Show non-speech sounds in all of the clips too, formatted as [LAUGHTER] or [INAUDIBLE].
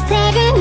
knowledge of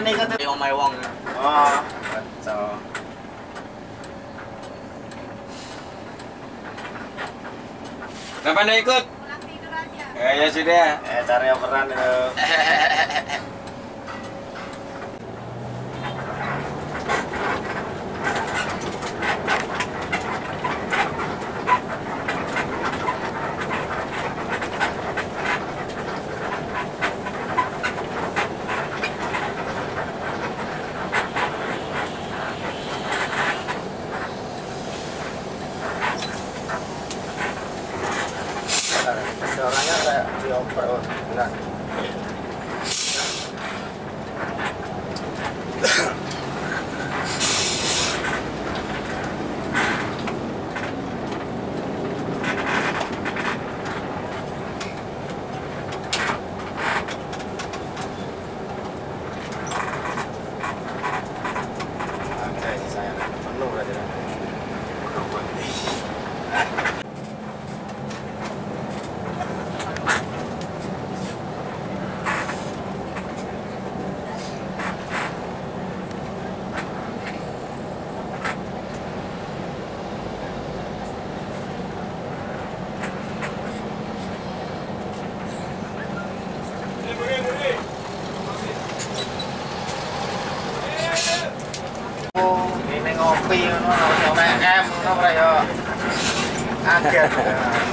nih kan Yang my wong. Oh, betul. Kenapa anda ikut? Ya, ya sudah. Eh, cari operan itu. [LAUGHS] Ada orangnya kayak dioper, oh, enggak. Oke, saya penuh berarti. Penuh berarti. Ini ngopi ngono sama em ngono ora ya kaget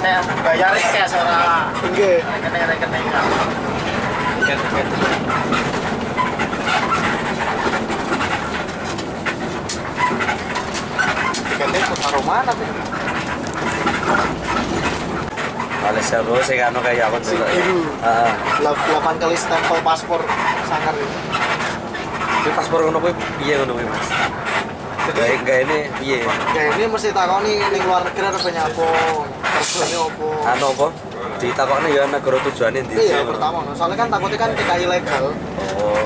nek bayar cash ora nggih rekening rekening tiket tiket tiketnya taruh mana tuh Malaysia bro, sing anu kayak aku dulu. Heeh. Dela- delapan kali stempel paspor sangar Tapi paspor ngono kuwi piye ngono kuwi, Mas? Gawe gawe ini piye? kayak ini mesti takoni ning luar negeri ada banyak apa apa Anu apa? Ditakokne ya negara tujuane ndi? iya pertama no. soalnya kan takutnya kan TKI ilegal Oh.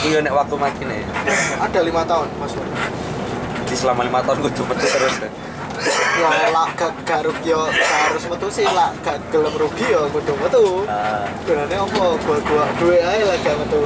Iya nek waktu makine. ada lima tahun paspor Di selama lima tahun kudu metu terus. ya lah gak, gak rugi yo gak harus metu sih lah gak gelem rugi yo kudu metu gunane apa gua gua duwe ae lah gak metu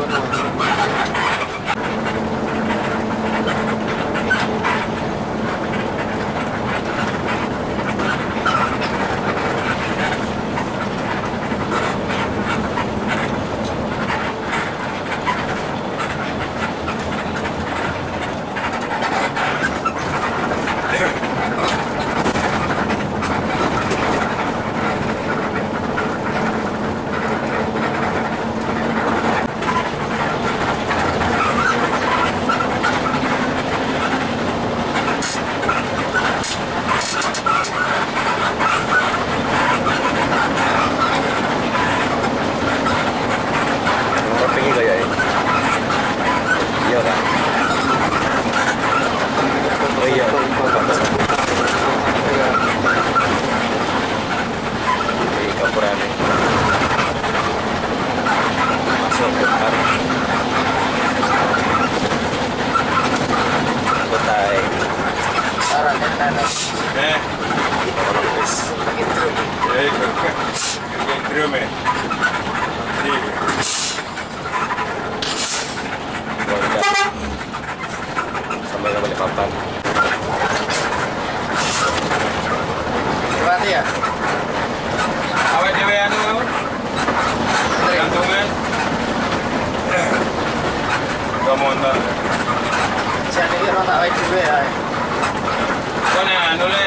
Kau nih anu le.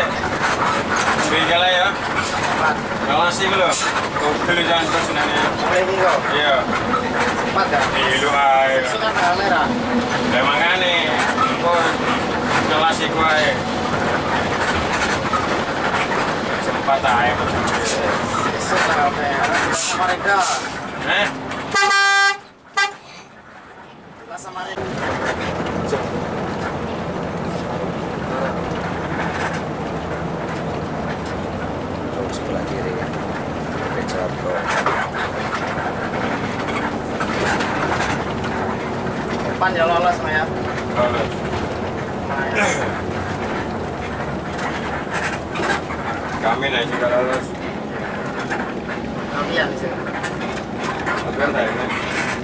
Bigala ya. Kalau sih lo. Kau tulisan personalnya. mulai minggu Iya. sempat kan Di lu ae. kan tanggal merah Lah mangane kau kelas iku ae. Sempat ae. merah di Samarinda Eh? di Samarinda depan ya lolos Maya kami naik juga lulus. kami ya? Tapi kan ini.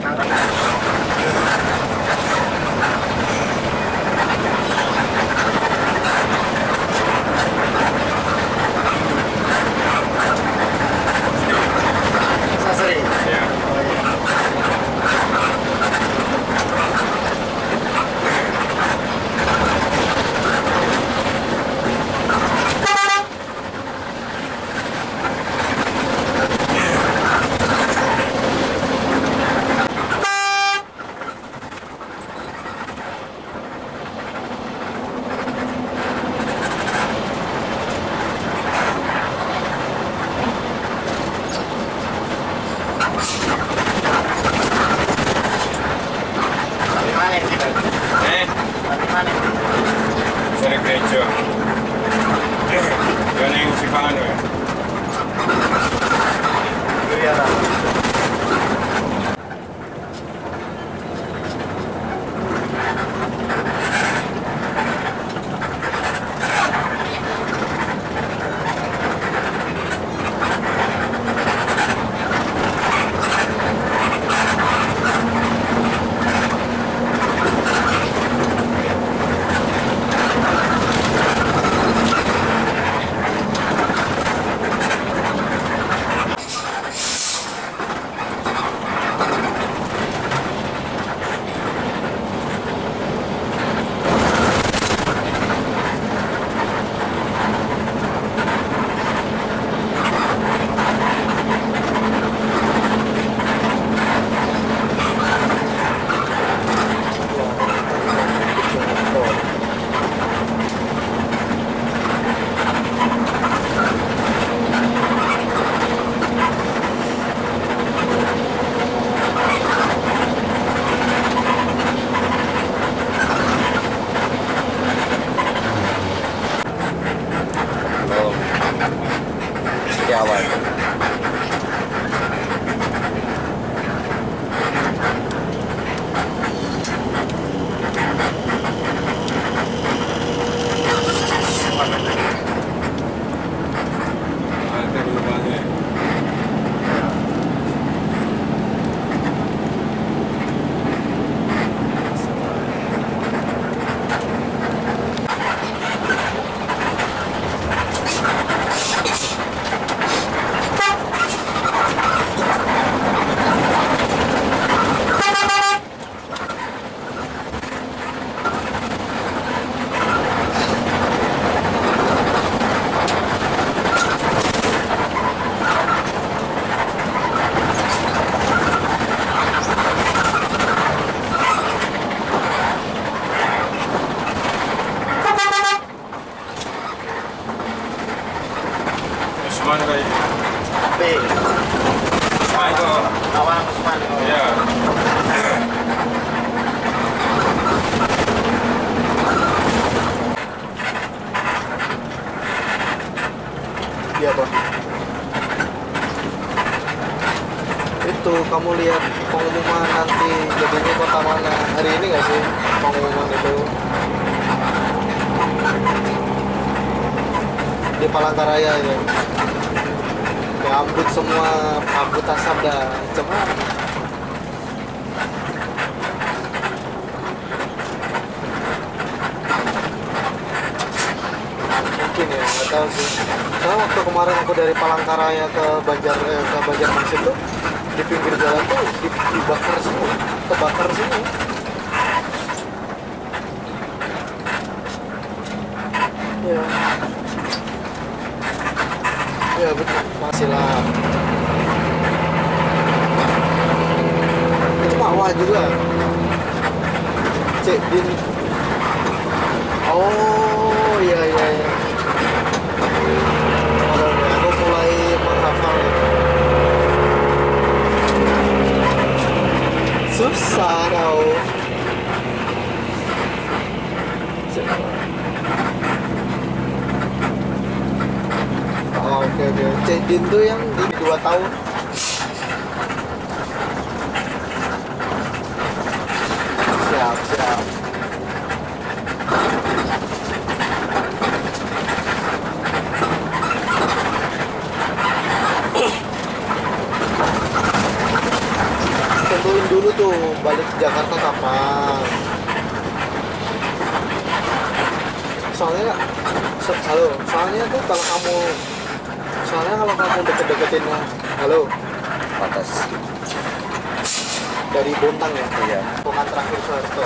nangkep waktu kamu lihat pengumuman nanti jadinya kota mana hari ini nggak sih pengumuman itu? Di Palangkaraya ya. Gambut semua kabut asap dah cuma mungkin ya nggak tahu sih. Karena waktu kemarin aku dari Palangkaraya ke Banjar eh, ke Banjarmasin tuh di pinggir jalan tuh di- dibakar semua kebakar semua. Ya. Ya betul. Masih lah. Itu mawar juga. Cek din oh iya iya iya Aduh, aku mulai menghafal ya. Susah tau Oh, oke. Tuh yang di dua tahun. Siap siap tentuin dulu tuh balik ke Jakarta kapan soalnya so- halo soalnya tuh kalau kamu soalnya kalau kamu deket-deketin halo Batas. dari Bontang ya Iya. bukan terakhir Soeharto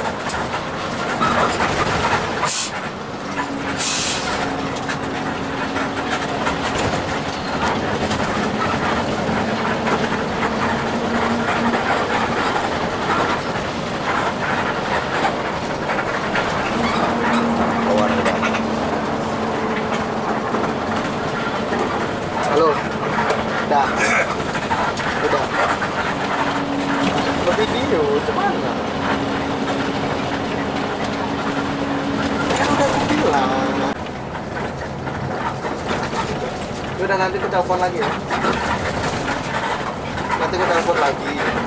Kawan udah. halo dah udah ke video gimana kan udah aku bilang udah nanti kita telepon lagi ya nanti kita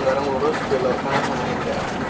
அந்த இடம் ஒரு ஸ்கேலில் இருக்கான்னு சொன்னீங்க